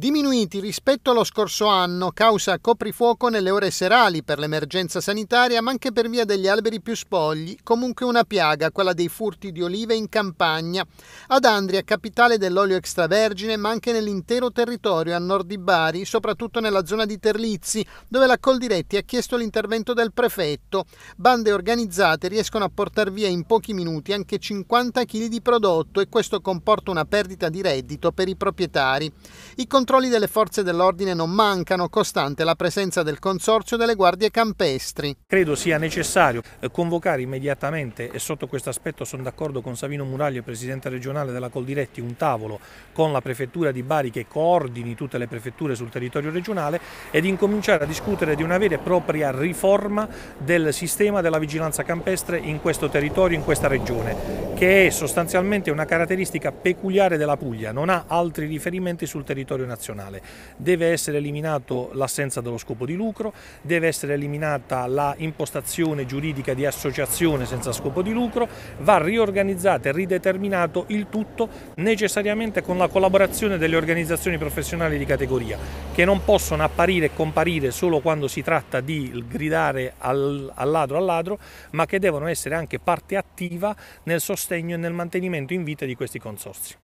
diminuiti rispetto allo scorso anno causa coprifuoco nelle ore serali per l'emergenza sanitaria ma anche per via degli alberi più spogli, comunque una piaga, quella dei furti di olive in campagna. Ad Andria, capitale dell'olio extravergine, ma anche nell'intero territorio a nord di Bari, soprattutto nella zona di Terlizzi, dove la Coldiretti ha chiesto l'intervento del prefetto. Bande organizzate riescono a portare via in pochi minuti anche 50 kg di prodotto e questo comporta una perdita di reddito per i proprietari. I controlli delle forze dell'ordine non mancano, costante la presenza del consorzio delle guardie campestri. Credo sia necessario eh, convocare immediatamente, e sotto questo aspetto sono d'accordo con Savino Muraglio, presidente regionale della Coldiretti, un tavolo con la prefettura di Bari che coordini tutte le prefetture sul territorio regionale ed incominciare a discutere di una vera e propria riforma del sistema della vigilanza campestre in questo territorio, in questa regione, che è sostanzialmente una caratteristica peculiare della Puglia, non ha altri riferimenti sul territorio nazionale. Deve essere eliminato l'assenza dello scopo di lucro, deve essere eliminata la impostazione giuridica di associazione senza scopo di lucro, va riorganizzato e rideterminato il tutto necessariamente con la collaborazione delle organizzazioni professionali di categoria che non possono apparire e comparire solo quando si tratta di gridare al, al ladro al ladro, ma che devono essere anche parte attiva nel sostegno e nel mantenimento in vita di questi consorsi.